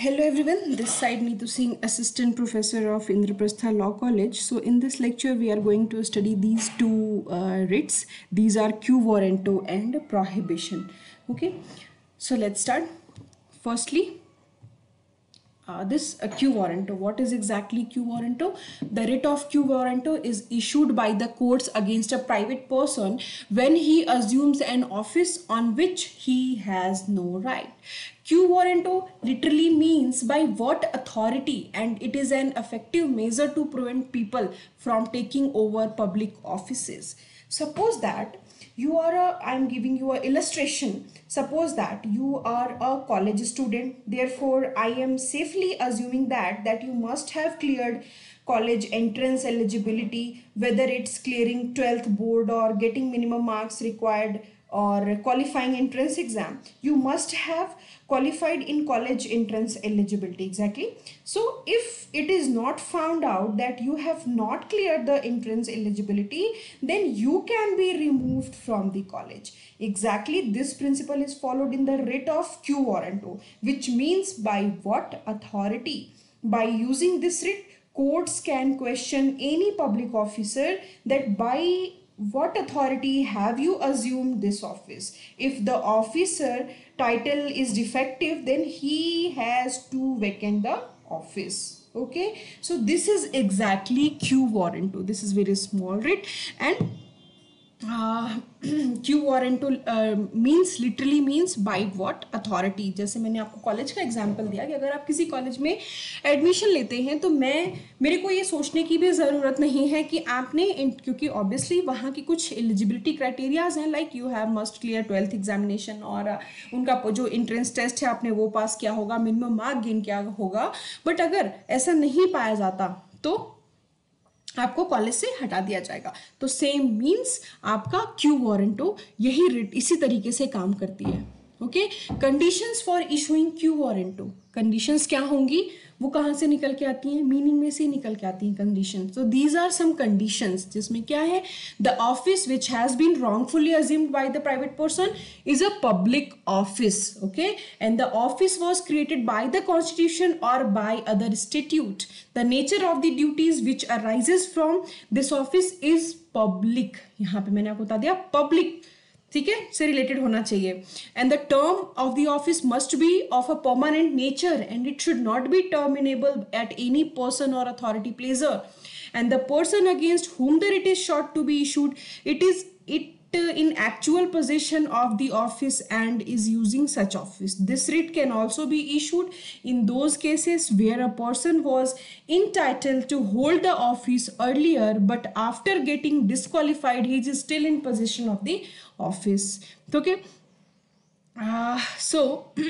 Hello everyone, this side Nitu Singh, Assistant Professor of Indraprastha Law College. So in this lecture we are going to study these two uh, writs. These are Q warranto and prohibition. Okay, so let's start. Firstly, uh, this uh, quo warranto. What is exactly Q warranto? The writ of Q warranto is issued by the courts against a private person when he assumes an office on which he has no right. Quo warranto literally means by what authority and it is an effective measure to prevent people from taking over public offices. Suppose that you are a i'm giving you a illustration suppose that you are a college student therefore i am safely assuming that that you must have cleared college entrance eligibility whether it's clearing 12th board or getting minimum marks required or qualifying entrance exam you must have qualified in college entrance eligibility exactly. So if it is not found out that you have not cleared the entrance eligibility then you can be removed from the college. Exactly this principle is followed in the writ of q warranto which means by what authority? By using this writ courts can question any public officer that by what authority have you assumed this office? If the officer title is defective then he has to vacate the office. Okay? So this is exactly q warranto this is very small writ. And quo warranto means literally means by what authority जैसे मैंने आपको college का example दिया कि अगर आप किसी college में एडमिशन लेते हैं तो मैं, मेरे को ये सोचने की भी ज़रूरत नहीं है कि आपने क्योंकि ऑब्वियसली वहाँ की कुछ एलिजिबिलिटी क्राइटेरियाज हैं like you have must clear twelfth examination और उनका जो इंट्रेंस टेस्ट है, आपने वो पास किया होगा मिनिमम मार्क गेन किया होगा। बट अगर ऐसा नहीं पाया जाता तो आपको कॉलेज से हटा दिया जाएगा। तो सेम मीन्स आपका क्यू वारंटो यही रिट इसी तरीके से काम करती है। Okay conditions for issuing quo warranto conditions क्या होंगी? वो कहाँ से निकल के आती हैं? मीनिंग में से निकल के आती हैं condition so these are some conditions जिसमें क्या है? The office which has been wrongfully assumed by the private person is a public office okay and the office was created by the constitution और by other statute the nature of the duties which arises from this office is public यहाँ पे मैंने आपको बता दिया public ठीक है? से रिलेटेड होना चाहिए। And the term of the office must be of a permanent nature and it should not be terminable at any person और authority pleasure and the person against whom the it is sought to be issued it is it in actual possession of the office and is using such office. This writ can also be issued in those cases where a person was entitled to hold the office earlier but after getting disqualified he is still in possession of the office. Okay. Uh, so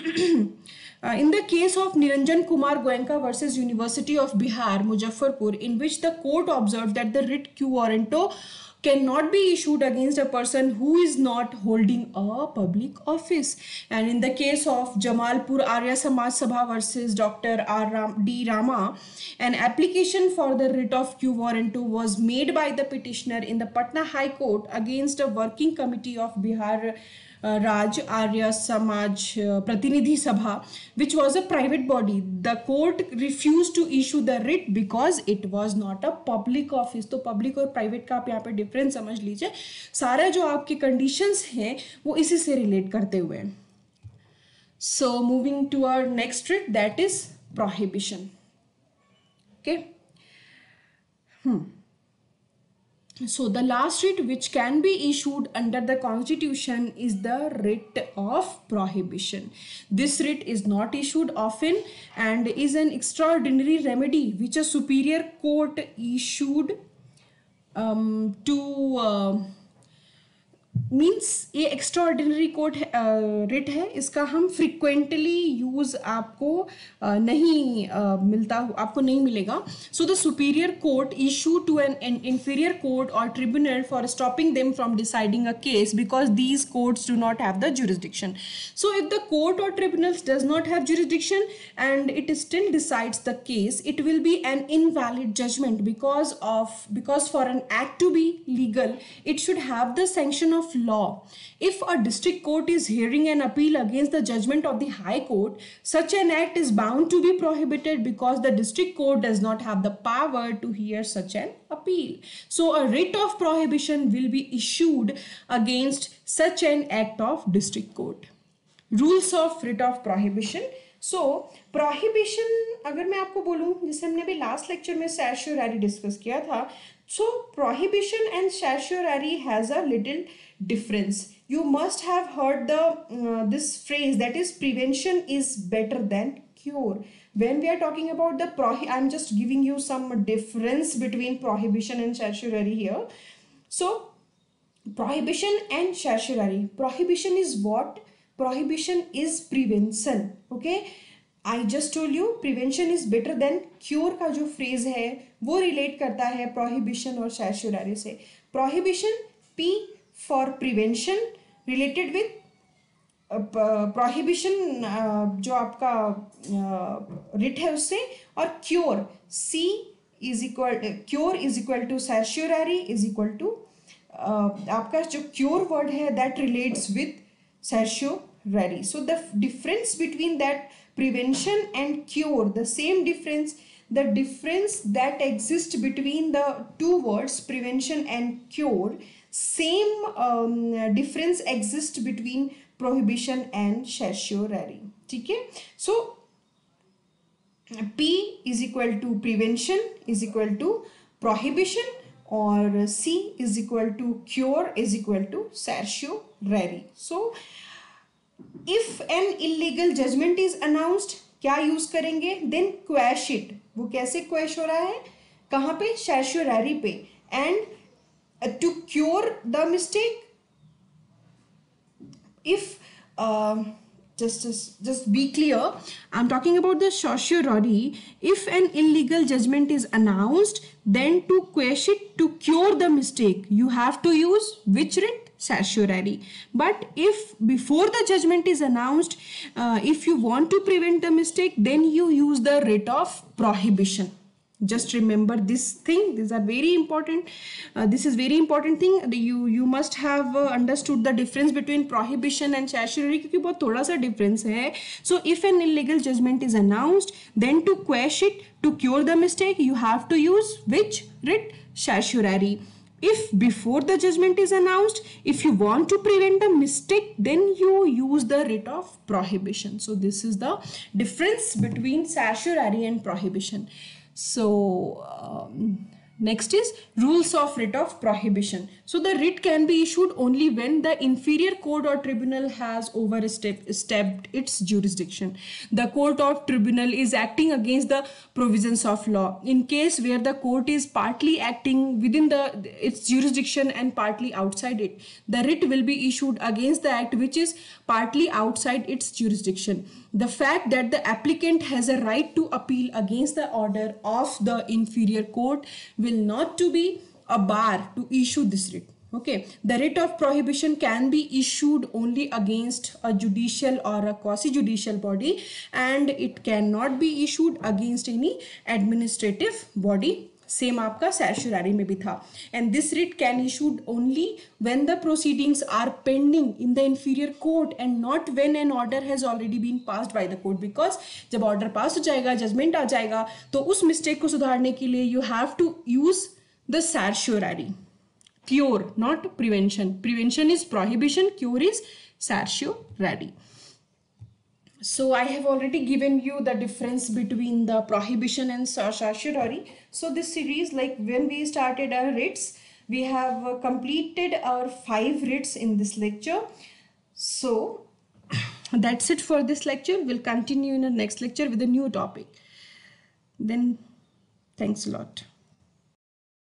Uh, in the case of Niranjan Kumar Goenka versus University of Bihar, Muzaffarpur, in which the court observed that the writ quo warranto cannot be issued against a person who is not holding a public office. And in the case of Jamalpur Arya Samaj Sabha versus Dr. R. Ram, D. Rama, an application for the writ of quo warranto was made by the petitioner in the Patna High Court against a working committee of Bihar Raj Arya Samaj Pratinidhi Sabha which was a private body the court refuse to issue the writ because it was not a public office तो public और private का आप यहाँ पे difference समझ लीजिए। सारे जो आपके कंडीशन हैं, वो इसी से रिलेट करते हुए so moving to our next writ that is prohibition okay hmm So the last writ which can be issued under the constitution is the writ of prohibition. This writ is not issued often and is an extraordinary remedy which a superior court issued um, to uh, means ये extraordinary court writ है, इसका हम frequently use आपको नहीं मिलता, आपको नहीं मिलेगा। So the superior court issue to an inferior court और tribunal for stopping them from deciding a case because these courts do not have the jurisdiction so if the court और tribunals does not have jurisdiction and it still decides the case it will be an invalid judgment because of because for an act to be legal it should have the sanction of law. If a district court is hearing an appeal against the judgment of the High Court, such an act is bound to be prohibited because the district court does not have the power to hear such an appeal. So a writ of prohibition will be issued against such an act of district court. Rules of writ of prohibition. So prohibition अगर मैं आपको बोलूं जैसे हमने अभी last lecture में सैश्योररी discuss किया था सो prohibition and सैश्योररी has a little difference you must have heard the uh, this phrase that is prevention is better than cure when we are talking about the prohi i'm just giving you some difference between prohibition and certiorari here so prohibition and certiorari prohibition is what prohibition is prevention okay I just told you prevention is better than cure का जो phrase है वो relate करता है prohibition और सैशुरारी से prohibition P for prevention related with prohibition जो आपका रिट uh, है उससे और cure see is equal cure is equal to certiorari is equal to आपका जो क्योर वर्ड है that relates with certiorari so the difference between that prevention and cure the same difference the difference that exists between the two words prevention and cure same um, difference exists between prohibition and certiorari okay so p is equal to prevention is equal to prohibition or c is equal to cure is equal to certiorari so if an illegal judgment is announced क्या use करेंगे then quash it वो कैसे क्वेश हो रहा है कहाँ पे certiorari पे and Uh, to cure the mistake? If uh, just, just just be clear i'm talking about the certiorari. If an illegal judgment is announced then to quash it to cure the mistake you have to use which writ? Certiorari. But if before the judgment is announced uh, if you want to prevent the mistake then you use the writ of prohibition just remember this thing. These are very important uh, this is very important thing. You you must have uh, understood the difference between prohibition and certiorari because bahut thoda sa difference hai. So if an illegal judgment is announced then to quash it to cure the mistake you have to use which? Writ? Certiorari. If before the judgment is announced if you want to prevent the mistake then you use the writ of prohibition. So this is the difference between certiorari and prohibition so um, Next is rules of writ of prohibition. So the writ can be issued only when the inferior court or tribunal has overstepped its jurisdiction. The court or tribunal is acting against the provisions of law. In case where the court is partly acting within the its jurisdiction and partly outside it, the writ will be issued against the act which is partly outside its jurisdiction the fact that the applicant has a right to appeal against the order of the inferior court will not to be a bar to issue this writ. Okay? The writ of prohibition can be issued only against a judicial or a quasi judicial body and it cannot be issued against any administrative body same आपका certiorari में भी था. And this writ can issued only when the proceedings are pending in the inferior court and not when an order has already been passed by the court because जब order pass हो जाएगा judgement आ जाएगा तो उस mistake को सुधारने के लिए you have to use the certiorari not prevention prevention is prohibition cure is certiorari so i have already given you the difference between the prohibition and certiorari. So this series like when we started our writs we have uh, completed our five writs in this lecture. So that's it for this lecture. We'll continue in the next lecture with a new topic. Then thanks a lot